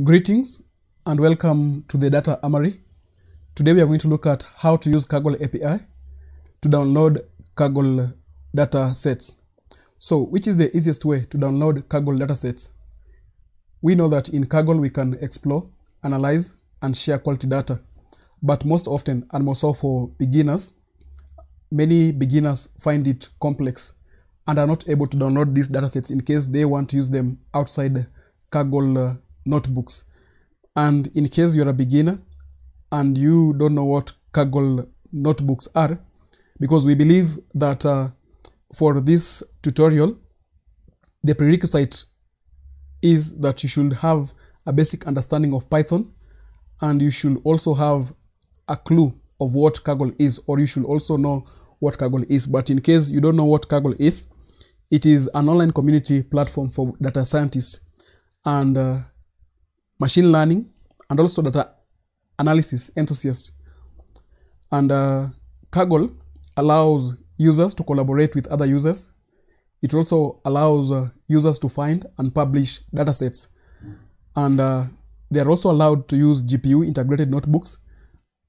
Greetings and welcome to the Data Armory. Today we are going to look at how to use Kaggle API to download Kaggle data sets. So, which is the easiest way to download Kaggle data sets? We know that in Kaggle we can explore, analyze, and share quality data. But most often, and more so for beginners, many beginners find it complex and are not able to download these datasets in case they want to use them outside Kaggle notebooks. And in case you're a beginner and you don't know what Kaggle notebooks are, because we believe that uh, for this tutorial, the prerequisite is that you should have a basic understanding of Python and you should also have a clue of what Kaggle is, or you should also know what Kaggle is. But in case you don't know what Kaggle is, it is an online community platform for data scientists and uh, machine learning and also data analysis enthusiasts. And uh, Kaggle allows users to collaborate with other users. It also allows uh, users to find and publish datasets. And uh, they are also allowed to use GPU integrated notebooks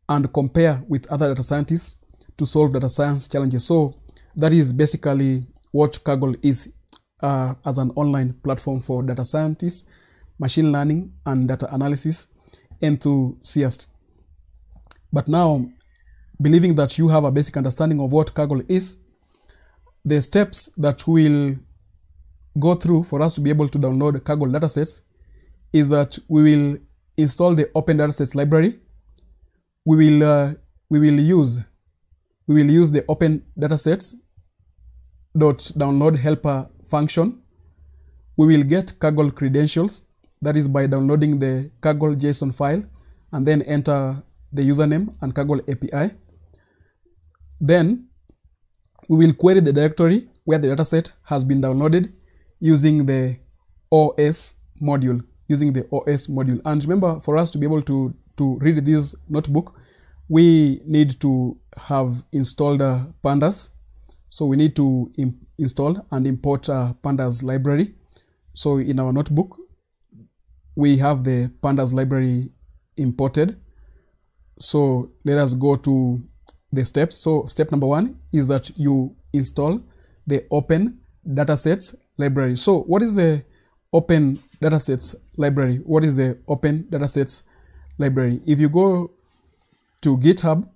and compare with other data scientists to solve data science challenges. So that is basically what Kaggle is uh, as an online platform for data scientists, machine learning, and data analysis enthusiasts. But now, believing that you have a basic understanding of what Kaggle is, the steps that we'll go through for us to be able to download Kaggle datasets is that we will install the Open Datasets library. We will uh, we will use we will use the Open Datasets dot download helper function. We will get Kaggle credentials. That is by downloading the Kaggle JSON file and then enter the username and Kaggle API. Then we will query the directory where the dataset has been downloaded using the OS module, using the OS module. And remember, for us to be able to, to read this notebook, we need to have installed uh, pandas. So we need to install and import pandas library. So in our notebook, we have the pandas library imported. So let us go to the steps. So step number one is that you install the open datasets library. So what is the open datasets library? What is the open datasets library? If you go to GitHub,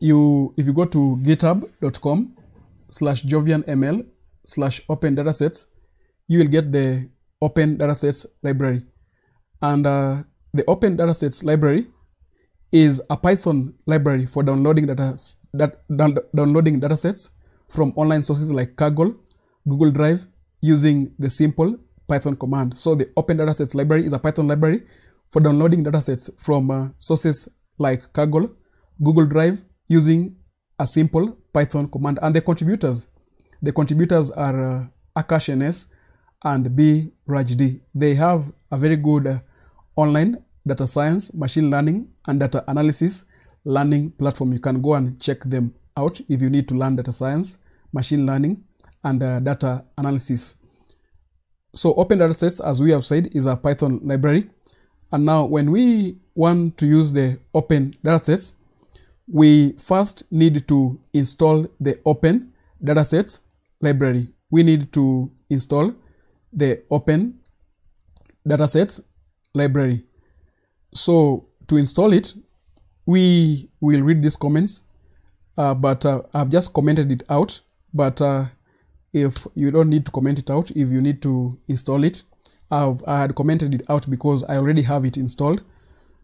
you if you go to github.com slash jovianml slash open datasets, you will get the open datasets library. And uh, the open datasets library is a Python library for downloading data that downloading datasets from online sources like Kaggle, Google Drive using the simple Python command. So the Open Datasets library is a Python library for downloading datasets from uh, sources like Kaggle, Google Drive using a simple Python command. And the contributors, the contributors are uh, AkashNS and BRajD. They have a very good uh, online data science, machine learning, and data analysis learning platform. You can go and check them out if you need to learn data science, machine learning, and uh, data analysis. So Open Datasets, as we have said, is a Python library. And now when we want to use the Open Datasets, we first need to install the Open Datasets library. We need to install the Open Datasets library. So to install it, we will read these comments, uh, but uh, I've just commented it out. But uh, if you don't need to comment it out, if you need to install it, I've, I had commented it out because I already have it installed.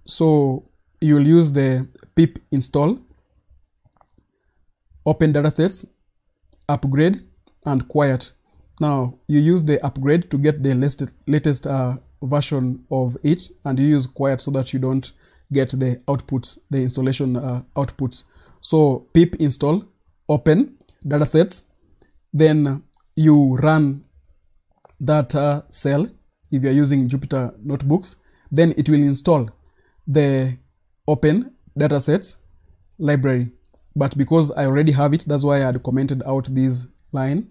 So you'll use the pip install, open datasets, upgrade, and quiet. Now you use the upgrade to get the latest, latest uh, version of it and you use quiet so that you don't get the outputs, the installation uh, outputs. So pip install, open datasets, then you run that uh, cell if you're using Jupyter notebooks, then it will install the open datasets library. But because I already have it, that's why I had commented out this line.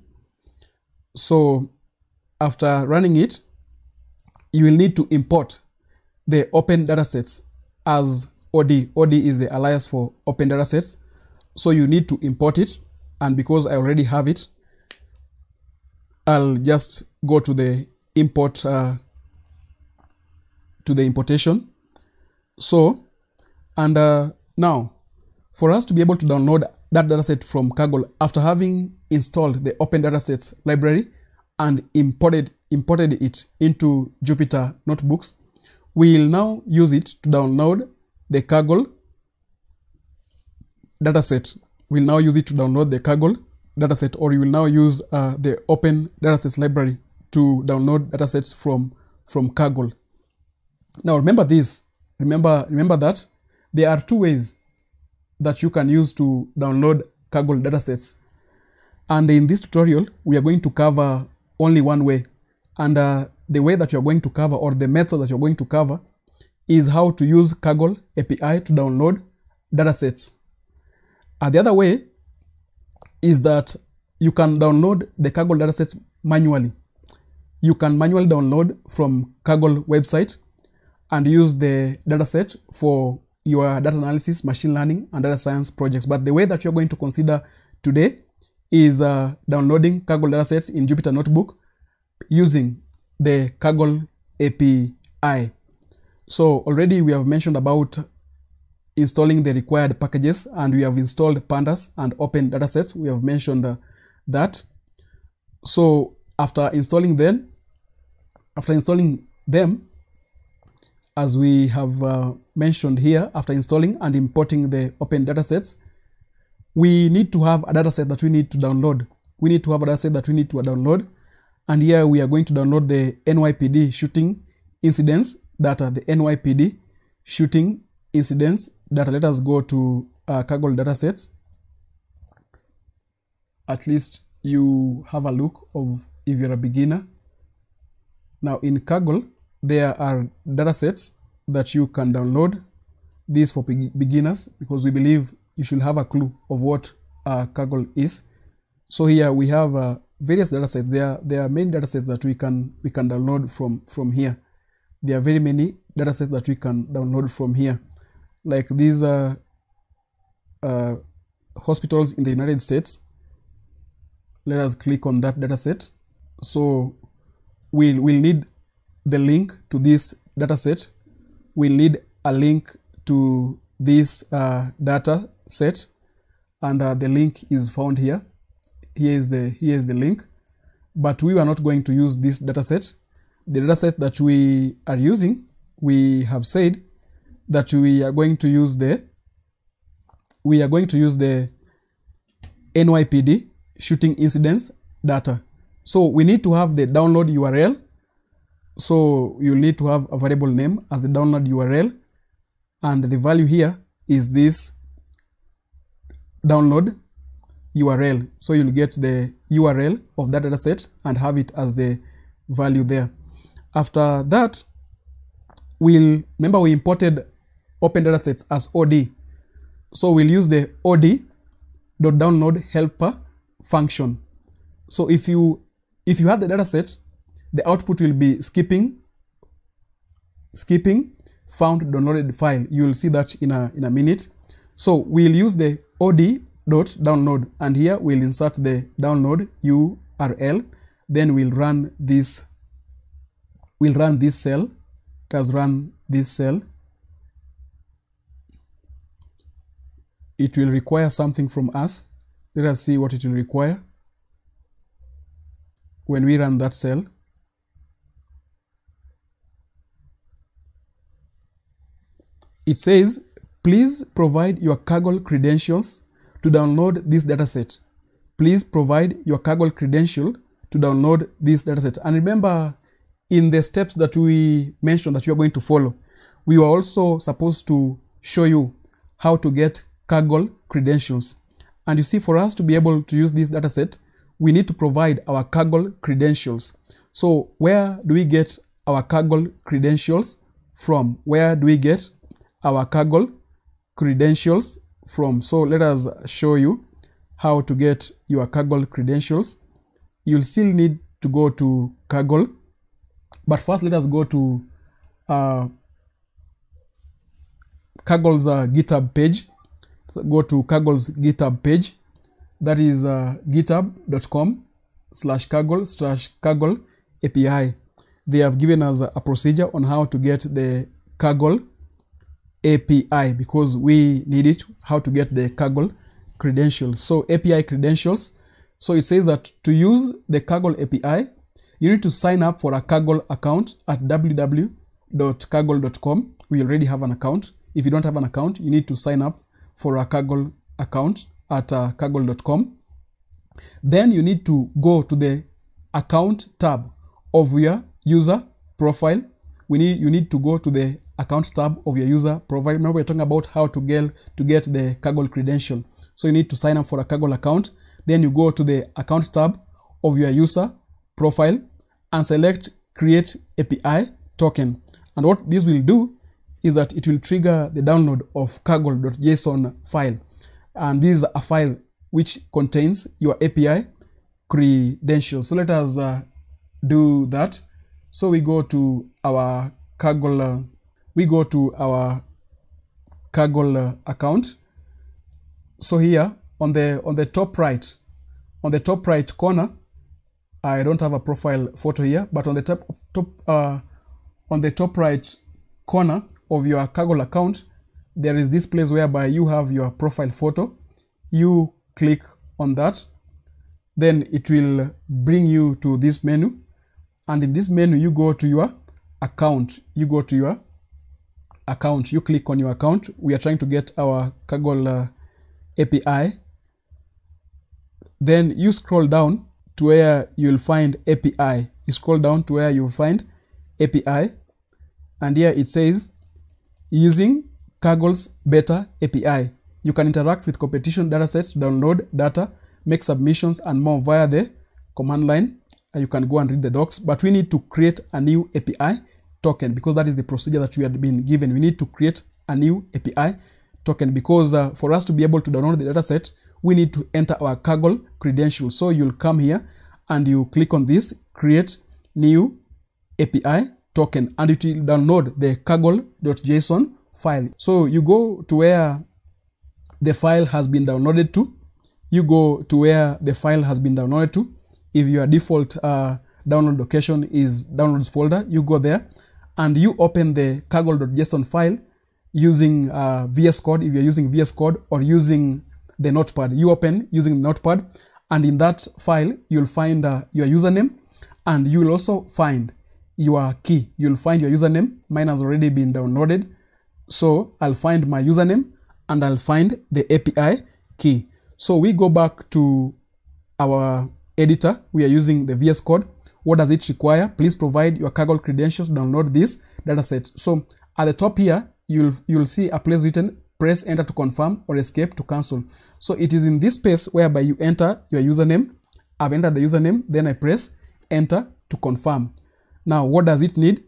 So after running it, you will need to import the open datasets as OD. OD is the alias for open datasets. So you need to import it. And because I already have it, I'll just go to the import, uh, to the importation. So, and uh, now, for us to be able to download that dataset from Kaggle after having installed the Open Datasets library and imported, imported it into Jupyter Notebooks, we'll now use it to download the Kaggle dataset. We'll now use it to download the Kaggle dataset or you will now use uh, the Open Datasets library to download datasets from, from Kaggle. Now remember this, remember, remember that there are two ways that you can use to download Kaggle datasets. And in this tutorial, we are going to cover only one way. And uh, the way that you're going to cover or the method that you're going to cover is how to use Kaggle API to download datasets. And the other way is that you can download the Kaggle datasets manually. You can manually download from Kaggle website and use the dataset for your data analysis, machine learning, and data science projects. But the way that you're going to consider today is uh, downloading Kaggle datasets in Jupyter Notebook using the Kaggle API. So already we have mentioned about installing the required packages and we have installed pandas and open datasets. We have mentioned uh, that. So after installing them, after installing them, as we have uh, mentioned here, after installing and importing the open datasets, we need to have a dataset that we need to download. We need to have a dataset that we need to download. And here we are going to download the NYPD shooting incidents data, the NYPD shooting incidents data. Let us go to uh, Kaggle datasets. At least you have a look of if you're a beginner. Now in Kaggle, there are datasets that you can download. These for beginners because we believe you should have a clue of what uh, Kaggle is. So here we have uh, various datasets. There, there are many datasets that we can we can download from from here. There are very many datasets that we can download from here, like these uh, uh, hospitals in the United States. Let us click on that dataset. So we'll, we'll need the link to this dataset. We'll need a link to this uh, data set and uh, the link is found here. Here is the here is the link, but we are not going to use this dataset. The dataset that we are using, we have said that we are going to use the we are going to use the NYPD shooting incidents data. So we need to have the download URL. So you need to have a variable name as the download URL and the value here is this download URL. So you'll get the URL of that dataset and have it as the value there. After that, we'll remember we imported open datasets as OD. So we'll use the od.download helper function. So if you if you have the dataset, the output will be skipping skipping found downloaded file. You will see that in a in a minute. So we'll use the od dot download and here we'll insert the download URL. Then we'll run this. We'll run this cell. It has run this cell. It will require something from us. Let us see what it will require when we run that cell. It says, please provide your Kaggle credentials to download this dataset. Please provide your Kaggle credential to download this dataset. And remember, in the steps that we mentioned that you are going to follow, we were also supposed to show you how to get Kaggle credentials. And you see, for us to be able to use this dataset, we need to provide our Kaggle credentials. So where do we get our Kaggle credentials from? Where do we get our Kaggle credentials from? So let us show you how to get your Kaggle credentials. You'll still need to go to Kaggle But first, let us go to uh, Kaggle's uh, GitHub page. So go to Kaggle's GitHub page. That is uh, github.com slash Kaggle slash Kaggle API. They have given us a procedure on how to get the Kaggle API because we need it, how to get the Kaggle credentials. So API credentials. So it says that to use the Kaggle API, you need to sign up for a Kaggle account at www.kaggle.com. We already have an account. If you don't have an account, you need to sign up for a Kaggle account at uh, kaggle.com. Then you need to go to the account tab of your user profile. We need you need to go to the account tab of your user profile. Remember, we're talking about how to get to get the Kaggle credential. So you need to sign up for a Kaggle account. Then you go to the account tab of your user profile and select create API token. And what this will do is that it will trigger the download of kaggle.json file. And this is a file which contains your API credentials. So let us uh, do that. So we go to our Kaggle, uh, we go to our Kaggle uh, account. So here on the on the top right, on the top right corner, I don't have a profile photo here, but on the top top uh, on the top right corner of your Kaggle account, there is this place whereby you have your profile photo. You click on that, then it will bring you to this menu. And in this menu, you go to your account. You go to your account. You click on your account. We are trying to get our Kaggle uh, API. Then you scroll down to where you'll find API. You scroll down to where you'll find API. And here it says using Kaggle's Beta API. You can interact with competition datasets to download data, make submissions, and more via the command line. You can go and read the docs, but we need to create a new API token because that is the procedure that we had been given. We need to create a new API token because uh, for us to be able to download the dataset, we need to enter our Kaggle credentials. So you'll come here and you click on this, create new API token, and it will download the kaggle.json file. So you go to where the file has been downloaded to. You go to where the file has been downloaded to. If your default uh, download location is downloads folder, you go there and you open the kaggle.json file using uh, VS Code. If you're using VS Code or using the Notepad, you open using Notepad, and in that file you'll find uh, your username, and you will also find your key. You'll find your username. Mine has already been downloaded, so I'll find my username and I'll find the API key. So we go back to our editor. We are using the VS Code. What does it require? Please provide your Kaggle credentials to download this dataset. So at the top here, you'll you'll see a place written press enter to confirm or escape to cancel. So it is in this space whereby you enter your username. I've entered the username, then I press enter to confirm. Now, what does it need?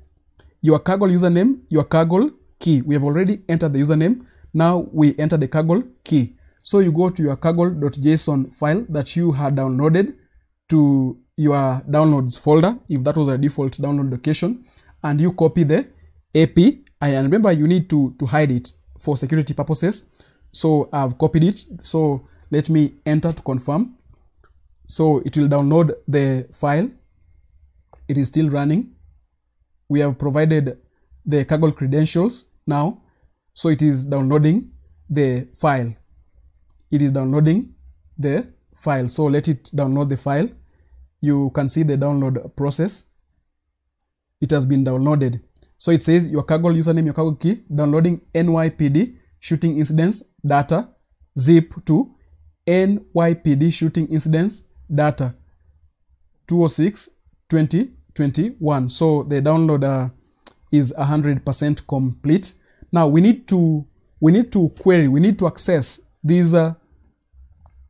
Your Kaggle username, your Kaggle key. We have already entered the username. Now we enter the Kaggle key. So you go to your kaggle.json file that you had downloaded to your downloads folder, if that was a default download location, and you copy the API. And remember, you need to, to hide it for security purposes. So I've copied it. So let me enter to confirm. So it will download the file. It is still running. We have provided the Kaggle credentials now. So it is downloading the file. It is downloading the file. So let it download the file. You can see the download process. It has been downloaded. So it says your Kaggle username, your Kaggle key, downloading NYPD shooting incidents data, zip to NYPD shooting incidents data 206 2021. So the download uh, is 100% complete. Now we need to we need to query, we need to access these uh,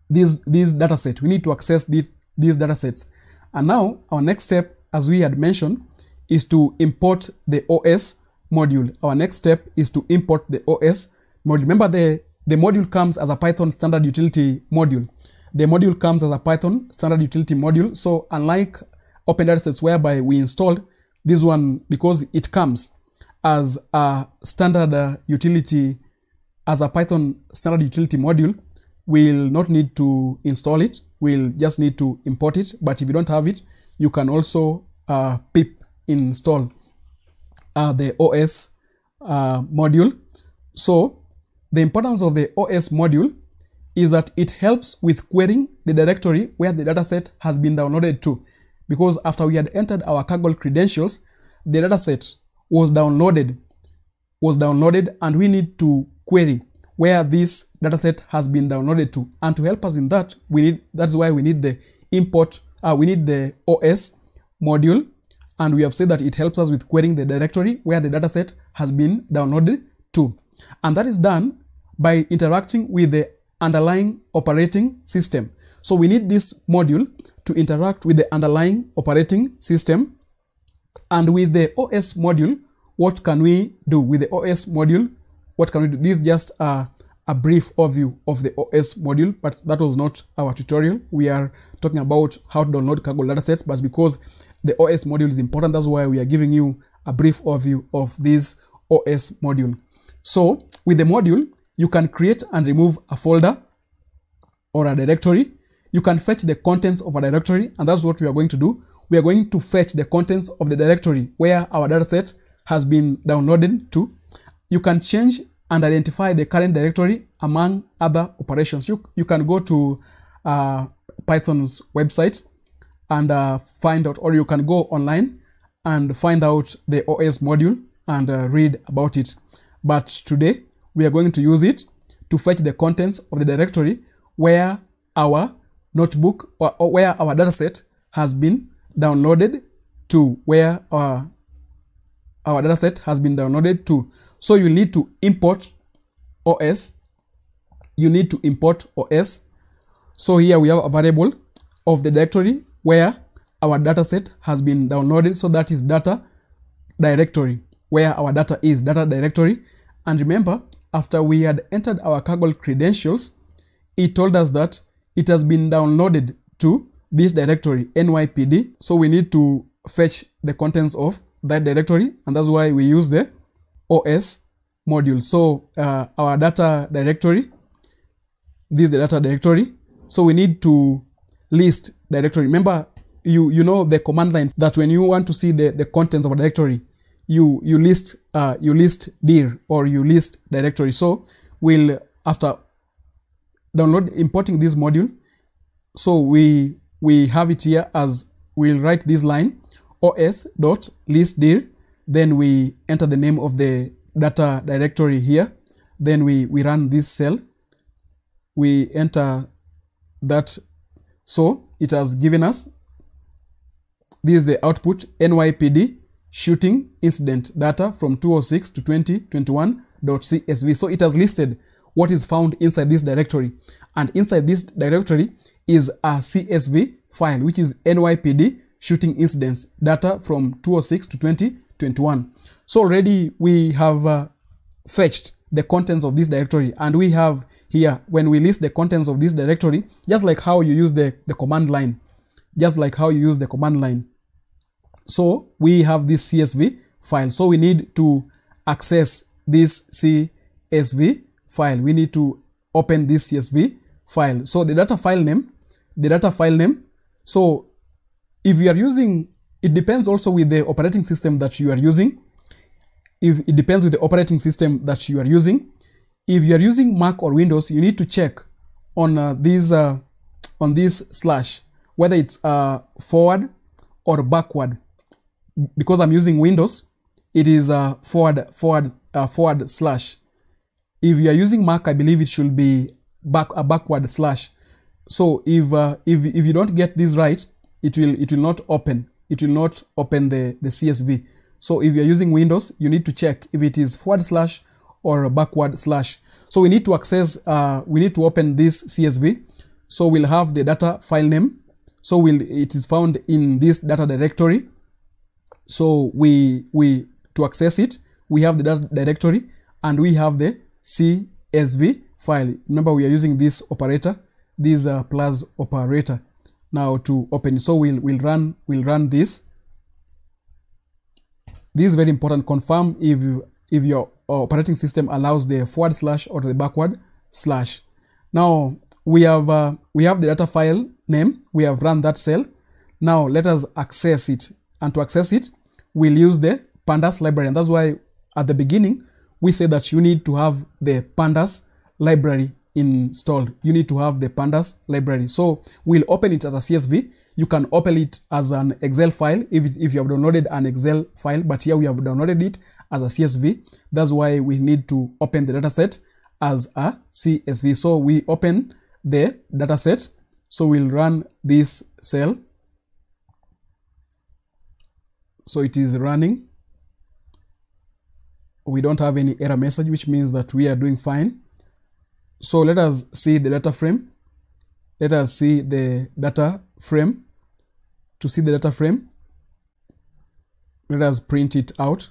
these these data set. We need to access the, these data sets. And now our next step, as we had mentioned, is to import the OS module. Our next step is to import the OS module. Remember the, the module comes as a Python standard utility module. The module comes as a Python standard utility module. So unlike Open Datasets whereby we installed this one because it comes as a standard uh, utility as a python standard utility module we'll not need to install it we'll just need to import it but if you don't have it you can also uh, pip install uh, the os uh, module so the importance of the os module is that it helps with querying the directory where the dataset has been downloaded to. Because after we had entered our Kaggle credentials, the dataset was downloaded, was downloaded, and we need to query where this dataset has been downloaded to. And to help us in that, we need that's why we need the import, uh, we need the OS module, and we have said that it helps us with querying the directory where the dataset has been downloaded to. And that is done by interacting with the underlying operating system. So we need this module to interact with the underlying operating system. And with the OS module, what can we do? With the OS module, what can we do? This is just a, a brief overview of the OS module, but that was not our tutorial. We are talking about how to download Kaggle datasets, but because the OS module is important, that's why we are giving you a brief overview of this OS module. So with the module, you can create and remove a folder or a directory. You can fetch the contents of a directory, and that's what we are going to do. We are going to fetch the contents of the directory where our dataset has been downloaded to. You can change and identify the current directory among other operations. You, you can go to uh, Python's website and uh, find out, or you can go online and find out the OS module and uh, read about it. But today, we are going to use it to fetch the contents of the directory where our notebook or, or where our dataset has been downloaded to where our, our dataset has been downloaded to. So you need to import OS. You need to import OS. So here we have a variable of the directory where our dataset has been downloaded. So that is data directory where our data is data directory. And remember, after we had entered our Kaggle credentials, it told us that it has been downloaded to this directory nypd. So we need to fetch the contents of that directory, and that's why we use the OS module. So uh, our data directory, this is the data directory. So we need to list directory. Remember, you you know the command line that when you want to see the, the contents of a directory, you you list uh, you list dir or you list directory. So we'll after download importing this module, so we we have it here as we'll write this line os dot list dir. Then we enter the name of the data directory here. Then we we run this cell. We enter that. So it has given us this is the output NYPD shooting incident data from 206 to 2021.csv. So it has listed what is found inside this directory. And inside this directory is a CSV file, which is NYPD shooting incidents data from 206 to 2021. So already we have uh, fetched the contents of this directory and we have here when we list the contents of this directory just like how you use the, the command line just like how you use the command line. So we have this csv file. So we need to access this csv file. We need to open this csv file. So the data file name the data file name. So if you are using it depends also with the operating system that you are using. If it depends with the operating system that you are using. If you are using mac or windows you need to check on uh, this uh, on this slash whether it's uh, forward or backward. Because i'm using windows it is uh, forward forward uh, forward slash. If you are using mac i believe it should be back a backward slash. So if uh, if if you don't get this right it will it will not open it will not open the the csv so if you're using windows you need to check if it is forward slash or backward slash. So we need to access uh, we need to open this csv so we'll have the data file name. So we'll it is found in this data directory. So we we to access it we have the data directory and we have the csv file. Remember we are using this operator this uh, plus operator now to open so we'll we'll run we'll run this this is very important. Confirm if if your operating system allows the forward slash or the backward slash. Now we have uh, we have the data file name. We have run that cell. Now let us access it. And to access it, we'll use the pandas library. And that's why at the beginning we say that you need to have the pandas library installed. You need to have the pandas library. So we'll open it as a CSV. You can open it as an Excel file if, it, if you have downloaded an Excel file, but here we have downloaded it as a CSV. That's why we need to open the dataset as a CSV. So we open the dataset. So we'll run this cell. So it is running. We don't have any error message, which means that we are doing fine. So let us see the data frame. Let us see the data frame. To see the data frame, let us print it out.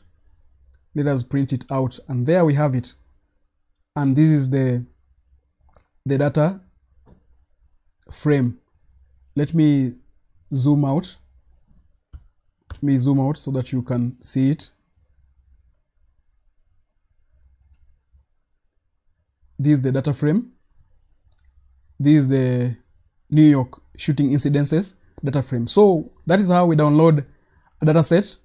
Let us print it out. And there we have it. And this is the, the data frame. Let me zoom out. Let me zoom out so that you can see it. This is the data frame. This is the New York shooting incidences data frame. So that is how we download a data set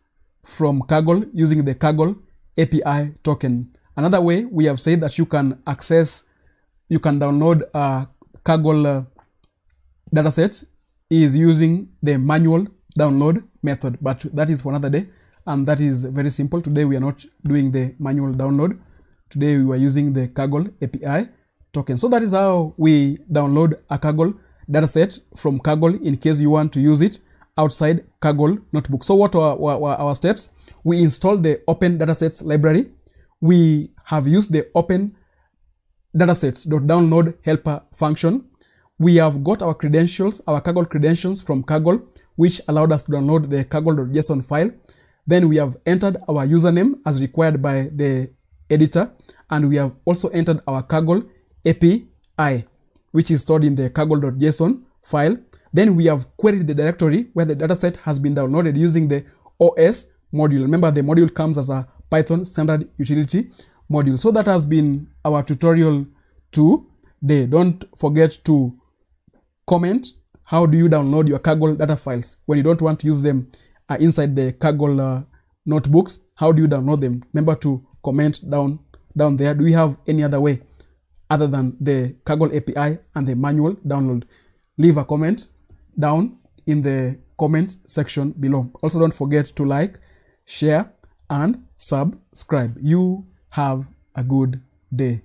from Kaggle using the Kaggle API token. Another way we have said that you can access, you can download uh, Kaggle uh, datasets is using the manual download method, but that is for another day. And that is very simple. Today we are not doing the manual download. Today we were using the Kaggle API token. So that is how we download a Kaggle dataset from Kaggle in case you want to use it outside Kaggle notebook. So what were, our steps? We installed the open datasets library. We have used the open datasets.download helper function. We have got our credentials, our Kaggle credentials from Kaggle, which allowed us to download the kaggle.json file. Then we have entered our username as required by the editor. And we have also entered our Kaggle API, which is stored in the kaggle.json file. Then we have queried the directory where the dataset has been downloaded using the OS module. Remember, the module comes as a Python standard utility module. So that has been our tutorial today. Don't forget to comment how do you download your Kaggle data files when you don't want to use them uh, inside the Kaggle uh, notebooks. How do you download them? Remember to comment down down there. Do we have any other way other than the Kaggle API and the manual download? Leave a comment down in the comment section below. Also, don't forget to like, share, and subscribe. You have a good day.